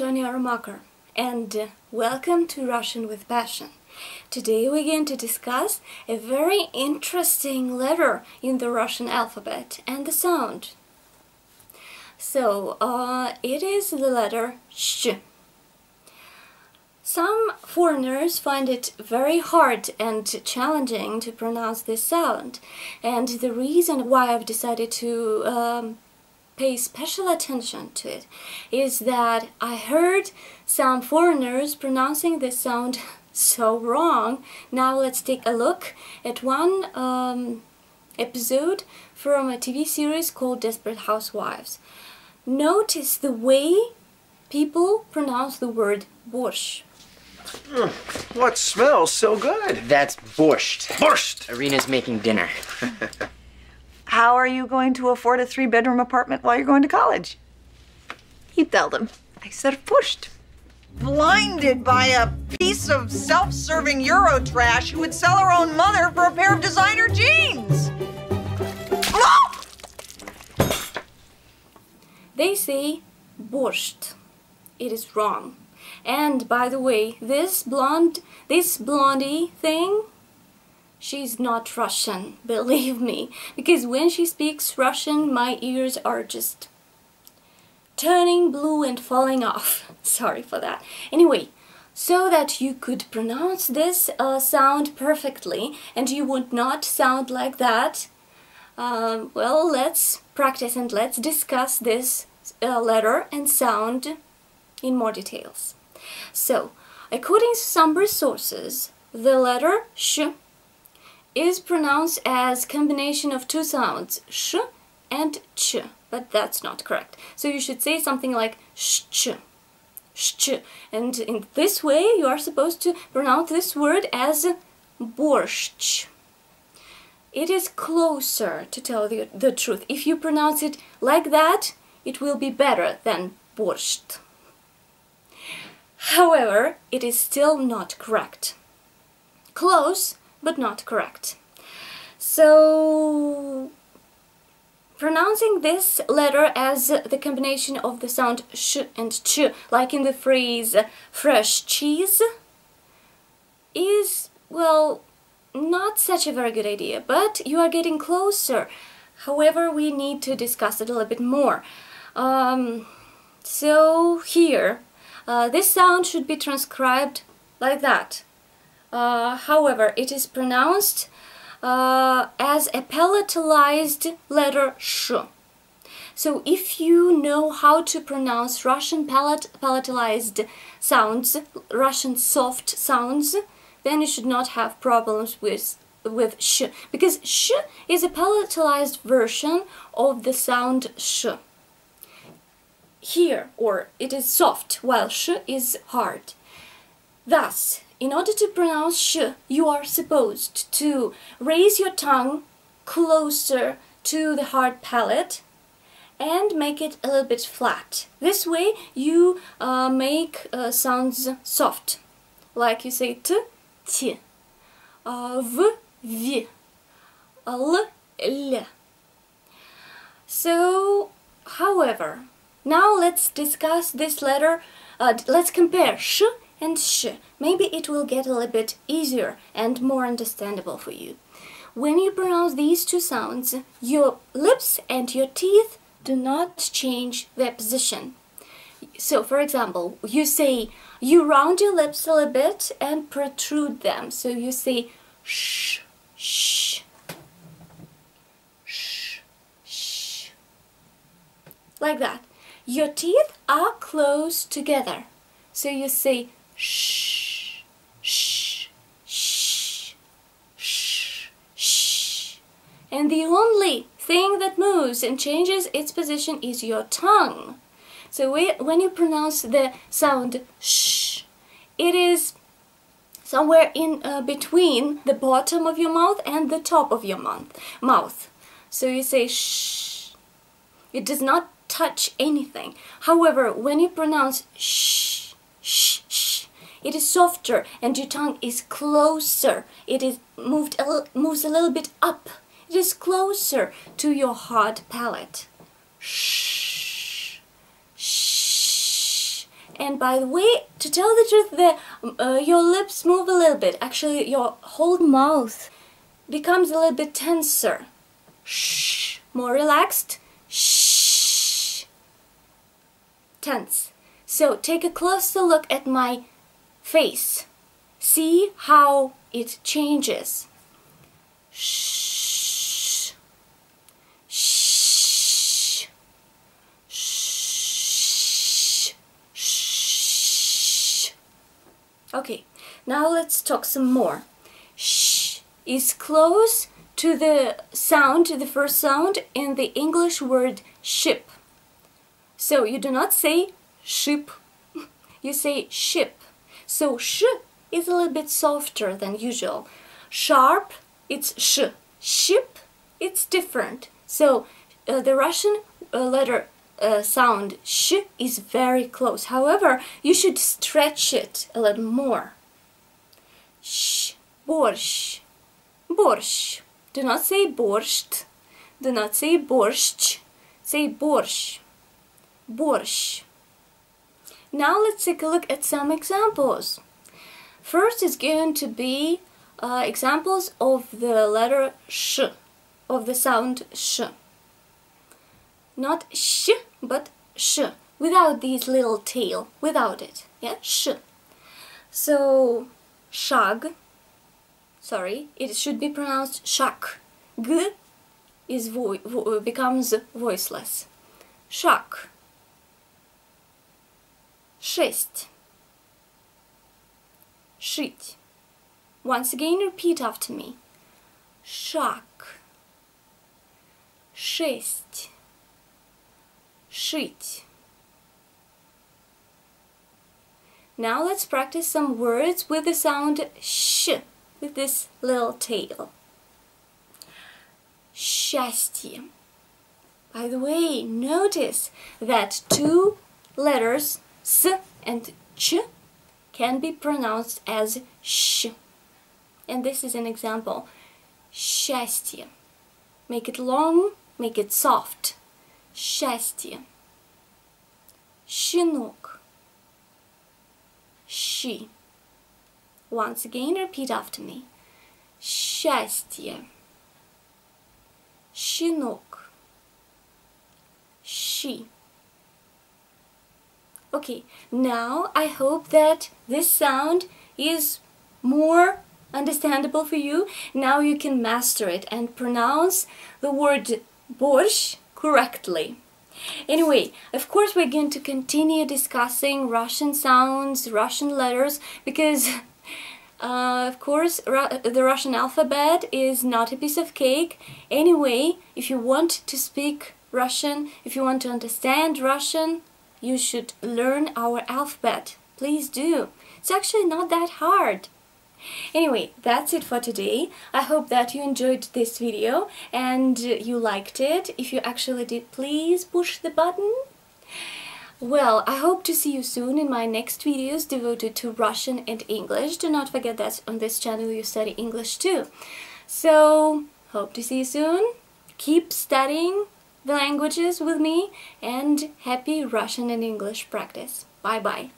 Antonia Romaker and uh, welcome to Russian with Passion. Today we're going to discuss a very interesting letter in the Russian alphabet and the sound. So, uh, it is the letter sh. Some foreigners find it very hard and challenging to pronounce this sound, and the reason why I've decided to um, pay special attention to it is that I heard some foreigners pronouncing this sound so wrong. Now let's take a look at one um, episode from a TV series called Desperate Housewives. Notice the way people pronounce the word borscht. Mm, what smells so good? That's borscht. Borscht! Irina's making dinner. How are you going to afford a three bedroom apartment while you're going to college? You tell them. I said pushed. Blinded by a piece of self serving Euro trash who would sell her own mother for a pair of designer jeans. Ah! They say borscht. It is wrong. And by the way, this blonde, this blondie thing, she's not Russian, believe me. Because when she speaks Russian, my ears are just turning blue and falling off. Sorry for that. Anyway, so that you could pronounce this uh, sound perfectly and you would not sound like that, um, well, let's practice and let's discuss this uh, letter and sound in more details. So, according to some resources, the letter sh is pronounced as combination of two sounds, sh and ch, but that's not correct. So you should say something like sh, sh, and in this way you are supposed to pronounce this word as borscht. It is closer, to tell you the truth. If you pronounce it like that, it will be better than borscht. However, it is still not correct. Close, but not correct. So, pronouncing this letter as the combination of the sound sh and ch, like in the phrase fresh cheese, is, well, not such a very good idea, but you are getting closer. However, we need to discuss it a little bit more. Um, so, here, uh, this sound should be transcribed like that. Uh, however, it is pronounced uh, as a palatalized letter sh. So if you know how to pronounce Russian palat palatalized sounds, Russian soft sounds, then you should not have problems with with sh because sh is a palatalized version of the sound sh here or it is soft while sh is hard. Thus, in order to pronounce sh, you are supposed to raise your tongue closer to the hard palate and make it a little bit flat. This way you uh, make uh, sounds soft, like you say t, t, uh, v, v, l, l. So, however, now let's discuss this letter, uh, let's compare sh and sh. Maybe it will get a little bit easier and more understandable for you. When you pronounce these two sounds, your lips and your teeth do not change their position. So, for example, you say, you round your lips a little bit and protrude them. So you say sh, sh, sh, sh, like that. Your teeth are close together. So you say shh, shh, shh, shh, shh. And the only thing that moves and changes its position is your tongue. So when you pronounce the sound shh, it is somewhere in uh, between the bottom of your mouth and the top of your mouth. So you say shh. It does not touch anything. However, when you pronounce sh, sh, sh, it is softer and your tongue is closer. It is moved a moves a little bit up. It is closer to your hard palate. Shh, shh. And by the way, to tell the truth, the, uh, your lips move a little bit. Actually, your whole mouth becomes a little bit tenser. Shh. More relaxed. Shh. Tense. So take a closer look at my face. See how it changes. Shh. Shh. Shh. Shh. Okay, now let's talk some more. Shh is close to the sound, to the first sound in the English word ship. So you do not say ship, you say ship. So sh is a little bit softer than usual. Sharp, it's sh. Ship, it's different. So uh, the Russian uh, letter uh, sound sh is very close. However, you should stretch it a little more. Sh, borsh, borsh. Do not say borscht. Do not say borscht. Say borsh, borsh. Now let's take a look at some examples. First is going to be uh, examples of the letter sh, of the sound sh. Not sh, but sh, without this little tail, without it. Yeah, sh. So, shag, sorry, it should be pronounced shak. G is vo vo becomes voiceless. Shak. Шесть. Шить. Once again, repeat after me. Шаг. Шесть. Шить. Now let's practice some words with the sound sh, with this little tail. Счастье. By the way, notice that two letters s and ch can be pronounced as sh. And this is an example. Счастье. Make it long, make it soft. Счастье. Щенок. Щи. Once again, repeat after me. Счастье. Щенок. Щи. Okay, now I hope that this sound is more understandable for you. Now you can master it and pronounce the word borsch correctly. Anyway, of course we're going to continue discussing Russian sounds, Russian letters, because uh, of course Ru the Russian alphabet is not a piece of cake. Anyway, if you want to speak Russian, if you want to understand Russian, you should learn our alphabet. Please do. It's actually not that hard. Anyway, that's it for today. I hope that you enjoyed this video and you liked it. If you actually did, please push the button. Well, I hope to see you soon in my next videos devoted to Russian and English. Do not forget that on this channel you study English too. So, hope to see you soon. Keep studying the languages with me and happy Russian and English practice. Bye bye.